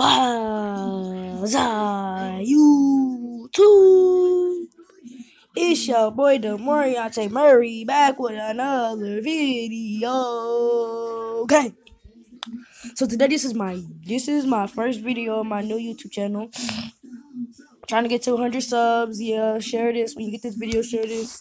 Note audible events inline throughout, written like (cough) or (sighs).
What's up, YouTube? It's your boy Demoriante Murray back with another video. Okay. So today this is my this is my first video on my new YouTube channel. trying to get to 100 subs. Yeah, share this when you get this video. Share this.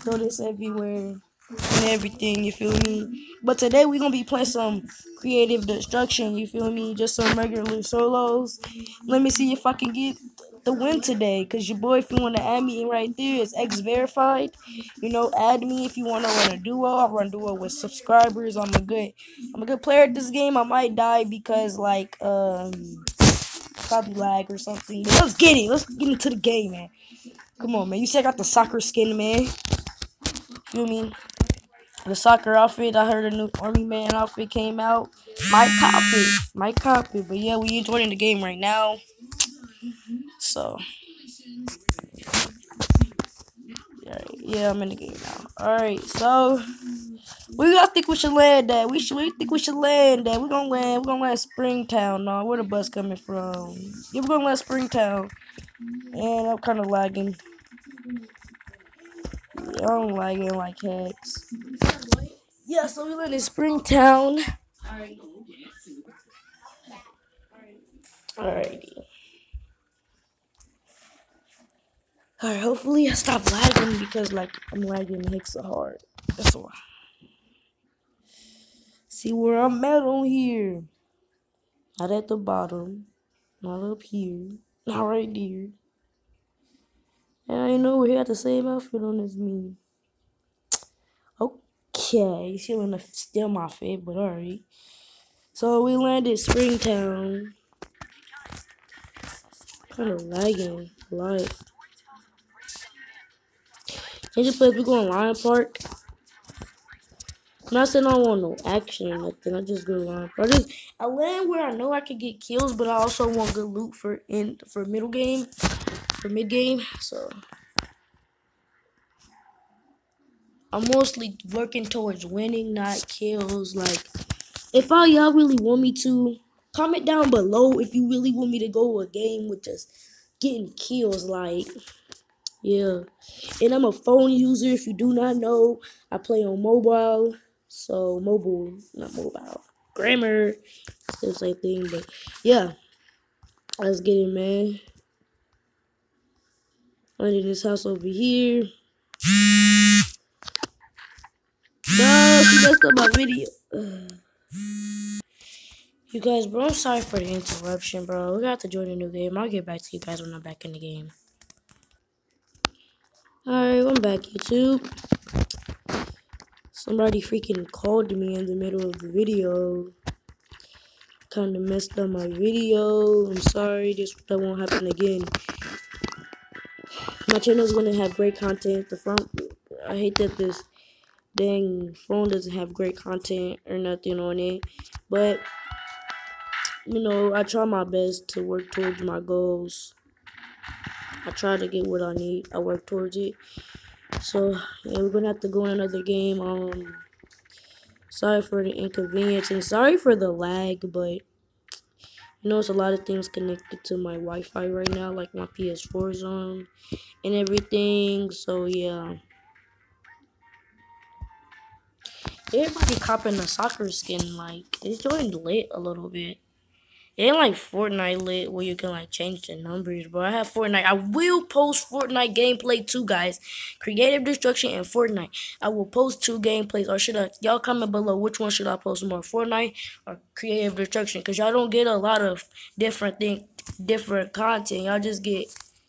Throw this everywhere and everything. You feel me? But today we're gonna be playing some creative destruction. You feel me? Just some regular solos. Let me see if I can get the win today. Cause your boy, if you wanna add me right there, it's X verified. You know, add me if you wanna run a duo. I'll run duo with subscribers. I'm a good, I'm a good player at this game. I might die because like um probably lag or something. But let's get it. Let's get into the game, man. Come on, man. You see, I got the soccer skin, man. You Feel me? The soccer outfit. I heard a new army man outfit came out. My cop my Might cop it. But yeah, we enjoying the game right now. So. Yeah, I'm in the game now. Alright, so we gotta think we should land that. We should we think we should land that. We're gonna land we're gonna land Springtown. No, where the bus coming from? Yeah, we're gonna land Springtown. And I'm kinda lagging. I'm lagging like hex. Yeah, so we live in Springtown. Alrighty. Alright, hopefully I stop lagging because like I'm lagging hex so hard. That's why. See where I'm at on here. Not at the bottom. Not up here. Not right there. And I know he had the same outfit on as me. Okay, she wanna steal my fit, but alright. So we landed Springtown. Kinda lagging lot. Change the place we go in Lion Park. I'm not saying I want no action or nothing. I just go Lion Park. I just I land where I know I can get kills, but I also want good loot for in for middle game, for mid game. So I'm mostly working towards winning, not kills. Like, if all y'all really want me to, comment down below if you really want me to go a game with just getting kills. Like, yeah. And I'm a phone user. If you do not know, I play on mobile. So, mobile, not mobile. Grammar, still same thing. But, yeah. Let's get it, man. Under this house over here. No, she messed up my video. (sighs) You guys, bro, I'm sorry for the interruption, bro. We got to join a new game. I'll get back to you guys when I'm back in the game. Alright, I'm back, YouTube. Somebody freaking called me in the middle of the video. Kind of messed up my video. I'm sorry. This that won't happen again. My channel is to have great content. The front, I hate that this dang phone doesn't have great content or nothing on it. But, you know, I try my best to work towards my goals. I try to get what I need. I work towards it. So, yeah, we're to have to go in another game. Um, sorry for the inconvenience and sorry for the lag, but you know, a lot of things connected to my Wi-Fi right now, like my PS4 is on and everything. So, yeah. Everybody copping the soccer skin, like, it's joined lit a little bit. It ain't like Fortnite lit where you can like change the numbers, but I have Fortnite. I will post Fortnite gameplay too, guys. Creative Destruction and Fortnite. I will post two gameplays. Or should I y'all comment below which one should I post more? Fortnite or Creative Destruction? Because y'all don't get a lot of different thing different content. Y'all just get,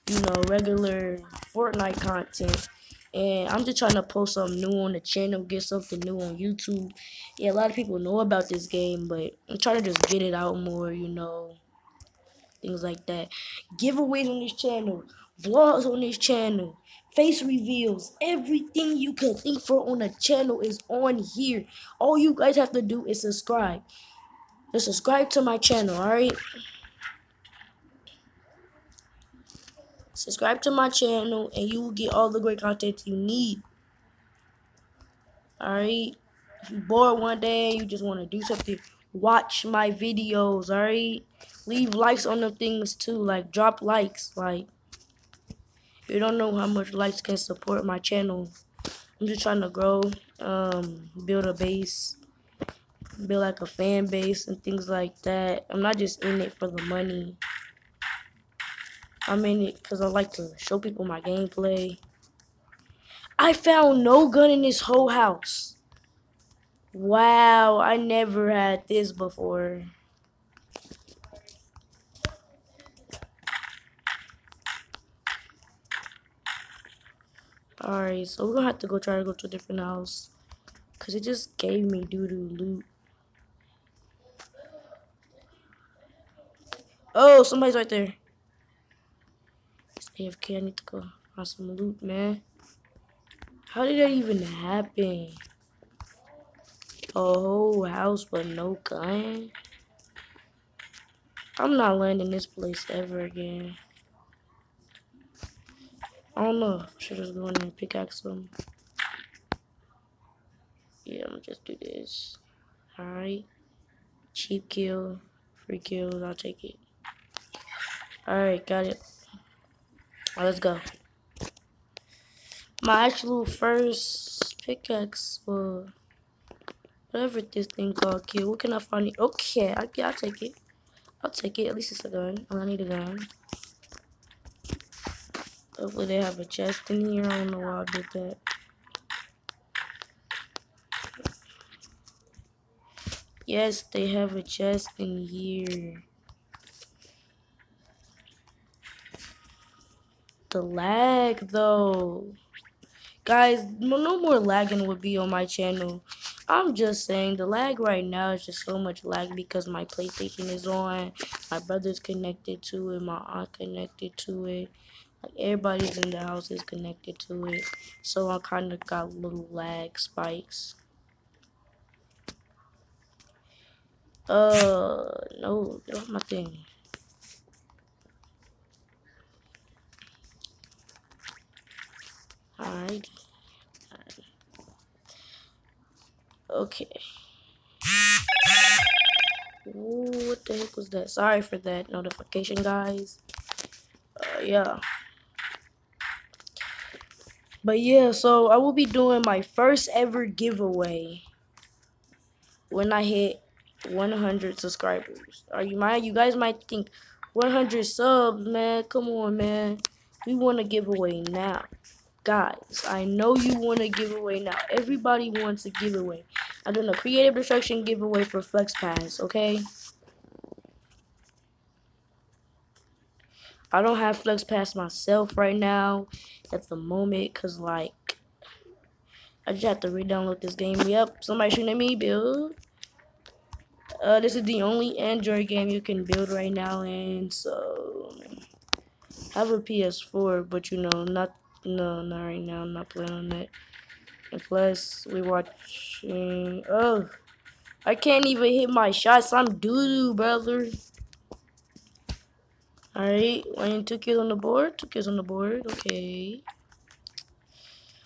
you know, regular Fortnite content. And I'm just trying to post something new on the channel, get something new on YouTube. Yeah, a lot of people know about this game, but I'm trying to just get it out more, you know. Things like that. Giveaways on this channel. Vlogs on this channel. Face reveals. Everything you can think for on the channel is on here. All you guys have to do is subscribe. Just subscribe to my channel, alright? Subscribe to my channel and you will get all the great content you need alright if you're bored one day you just want to do something watch my videos, alright? Leave likes on the things too, like drop likes, like you don't know how much likes can support my channel. I'm just trying to grow, um, build a base, build like a fan base and things like that. I'm not just in it for the money. I'm in it because I like to show people my gameplay. I found no gun in this whole house. Wow, I never had this before. Alright, so we're gonna have to go try to go to a different house. Cause it just gave me doo-doo loot. Oh, somebody's right there. AFK, I need to go find some loot, man. How did that even happen? A whole house but no gun? I'm not landing this place ever again. I don't know. Should just go in there and pickaxe them. Yeah, I'm gonna just do this. Alright. Cheap kill. Free kills. I'll take it. Alright, got it. Right, let's go. My actual first pickaxe or whatever this thing called kill. What can I find? It? Okay, I, yeah, I'll take it. I'll take it. At least it's a gun. I need a gun. Hopefully they have a chest in here. I don't know why I did that. Yes, they have a chest in here. The lag, though. Guys, no more lagging would be on my channel. I'm just saying, the lag right now is just so much lag because my PlayStation is on. My brother's connected to it. My aunt connected to it. Like everybody's in the house is connected to it. So I kind of got little lag spikes. Uh, no, off my thing. Alright. Okay. Ooh, what the heck was that? Sorry for that notification, guys. Uh, yeah. But yeah, so I will be doing my first ever giveaway when I hit 100 subscribers. Are you mind? You guys might think 100 subs, man. Come on, man. We want a giveaway now. Guys, I know you want a giveaway now. Everybody wants a giveaway. I'm doing a creative destruction giveaway for Flex Pass, okay? I don't have Flex Pass myself right now at the moment because, like, I just have to re-download this game. Yep, somebody shooting at me, build. Uh, this is the only Android game you can build right now, and so I have a PS4, but you know, not no, not right now. I'm not playing on that. And plus, we watching. Oh, I can't even hit my shots. I'm doo doo, brother. Alright, one, two kills on the board. Two kills on the board. Okay.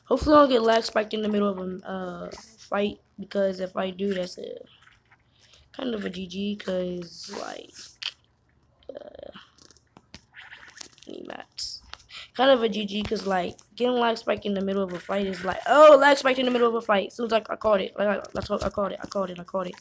Hopefully I don't get lag spiked in the middle of a uh, fight. Because if I do, that's a kind of a GG. Because, like, uh, need mats. Kind of a GG because, like, getting lag spiked in the middle of a fight is like, oh, lag spiked in the middle of a fight. Soon as I, I caught it. Like, I, I, I caught it. I caught it. I caught it.